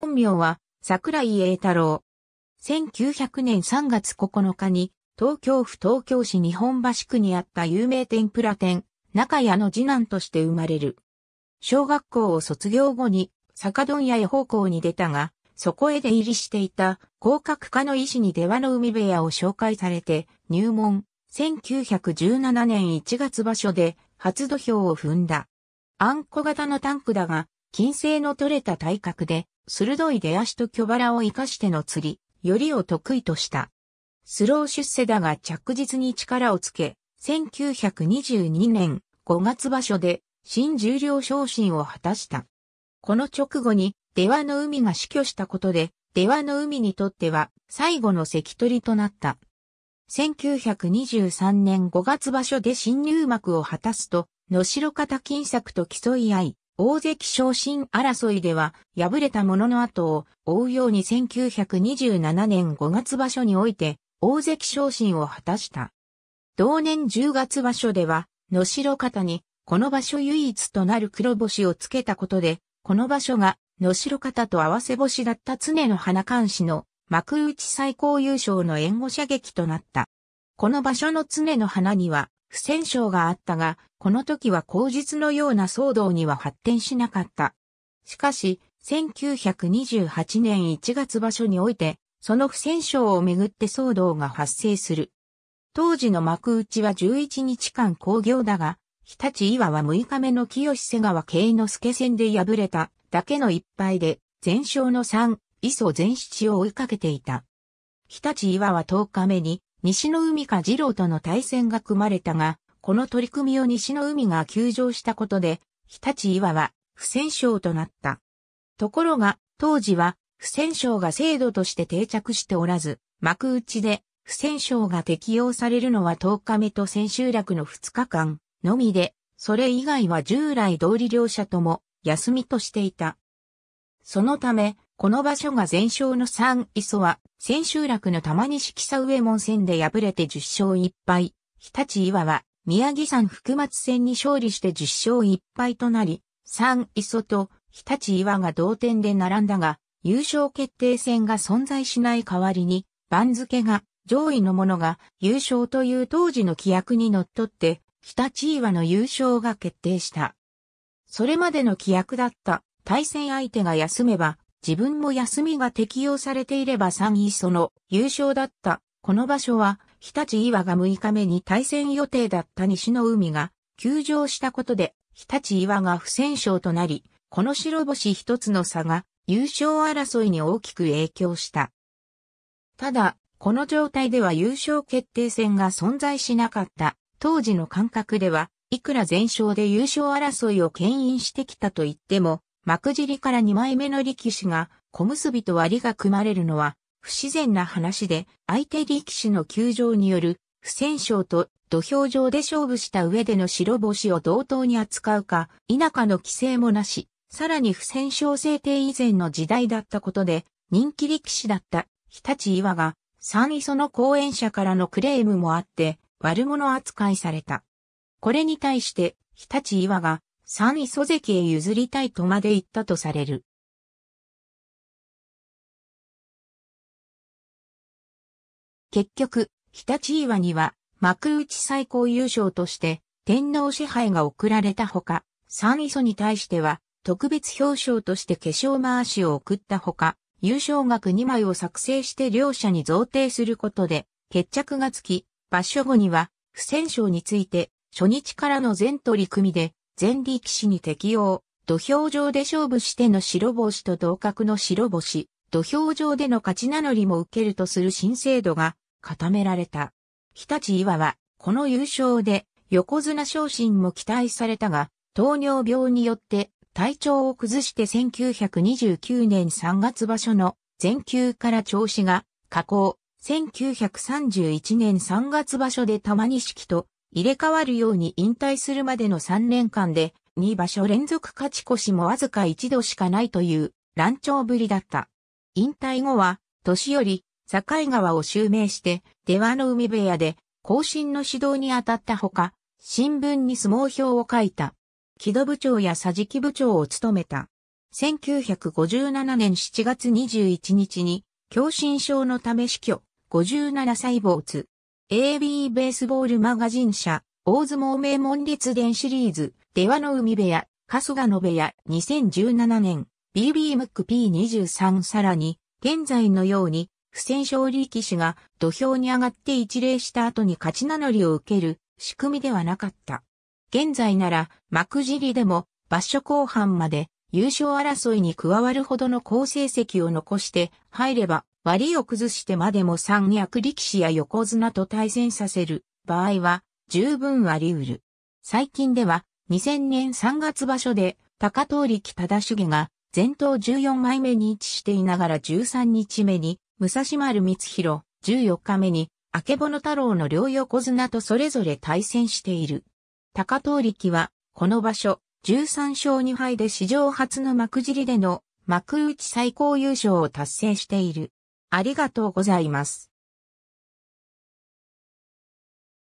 本名は桜井栄太郎。1900年3月9日に東京府東京市日本橋区にあった有名天ぷら店、中屋の次男として生まれる。小学校を卒業後に酒問屋へ奉公に出たが、そこへ出入りしていた広角科の医師に出羽の海部屋を紹介されて入門。1917年1月場所で初土俵を踏んだ。あんこ型のタンクだが、金星の取れた体格で、鋭い出足と巨腹を活かしての釣り、よりを得意とした。スロー出世だが着実に力をつけ、1922年5月場所で新重量昇進を果たした。この直後に出羽の海が死去したことで、出羽の海にとっては最後の関取となった。1923年5月場所で新入幕を果たすと、野城方金作と競い合い、大関昇進争いでは敗れたものの後を追うように1927年5月場所において大関昇進を果たした。同年10月場所では野城方にこの場所唯一となる黒星をつけたことで、この場所が野城方と合わせ星だった常の花監視の幕内最高優勝の援護射撃となった。この場所の常の花には不戦勝があったが、この時は口実のような騒動には発展しなかった。しかし、1928年1月場所において、その不戦勝をめぐって騒動が発生する。当時の幕内は11日間工業だが、日立岩は6日目の清瀬川慶之助戦で敗れただけの一敗で、全勝の3、磯全七を追いかけていた。日立岩は10日目に西の海か二郎との対戦が組まれたが、この取り組みを西の海が休場したことで、日立岩は不戦勝となった。ところが、当時は不戦勝が制度として定着しておらず、幕内で不戦勝が適用されるのは10日目と千秋楽の2日間のみで、それ以外は従来通り両者とも休みとしていた。そのため、この場所が全勝の3磯は、千秋楽の玉西北上門戦で敗れて10勝1敗。日立岩は、宮城山福松戦に勝利して10勝1敗となり、3磯と日立岩が同点で並んだが、優勝決定戦が存在しない代わりに、番付が上位の者が優勝という当時の規約にのっって、日立岩の優勝が決定した。それまでの規約だった対戦相手が休めば自分も休みが適用されていれば3位その優勝だった。この場所は、日立岩が6日目に対戦予定だった西の海が休場したことで、日立岩が不戦勝となり、この白星一つの差が優勝争いに大きく影響した。ただ、この状態では優勝決定戦が存在しなかった当時の感覚では、いくら全勝で優勝争いを牽引してきたと言っても、幕尻から2枚目の力士が小結と割が組まれるのは不自然な話で、相手力士の休場による不戦勝と土俵上で勝負した上での白星を同等に扱うか、田舎の規制もなし、さらに不戦勝制定以前の時代だったことで、人気力士だった日立岩が、三磯の講演者からのクレームもあって、悪者扱いされた。これに対して、日立岩が、三磯関へ譲りたいとまで言ったとされる。結局、日立岩には幕内最高優勝として天皇支配が贈られたほか、三磯に対しては特別表彰として化粧回しを送ったほか、優勝額2枚を作成して両者に贈呈することで決着がつき、場所後には不戦勝について初日からの全取り組みで全力士に適用、土俵上で勝負しての白星と同格の白星、土俵上での勝ち名乗りも受けるとする新制度が固められた。日立岩は、この優勝で横綱昇進も期待されたが、糖尿病によって体調を崩して1929年3月場所の全休から調子が下降、1931年3月場所で玉錦と入れ替わるように引退するまでの3年間で、2場所連続勝ち越しもわずか一度しかないという乱調ぶりだった。引退後は、年寄り、境川を襲名して、出羽の海部屋で、更新の指導に当たったほか、新聞に相撲表を書いた。木戸部長や桟敷部長を務めた。1957年7月21日に、狭心症のため死去、57歳没。AB ベースボールマガジン社、大相撲名門列伝シリーズ、出羽の海部屋、春日野部屋、2017年、BB ムック P23 さらに、現在のように、不戦勝利騎士が土俵に上がって一礼した後に勝ち名乗りを受ける仕組みではなかった。現在なら幕尻でも場所後半まで優勝争いに加わるほどの好成績を残して入れば割を崩してまでも三役力士や横綱と対戦させる場合は十分あり得る。最近では2000年3月場所で高通力忠重が前頭14枚目に位置していながら13日目に武蔵丸光弘14日目に明物太郎の両横綱とそれぞれ対戦している。高通力はこの場所13勝2敗で史上初の幕尻での幕内最高優勝を達成している。ありがとうございます。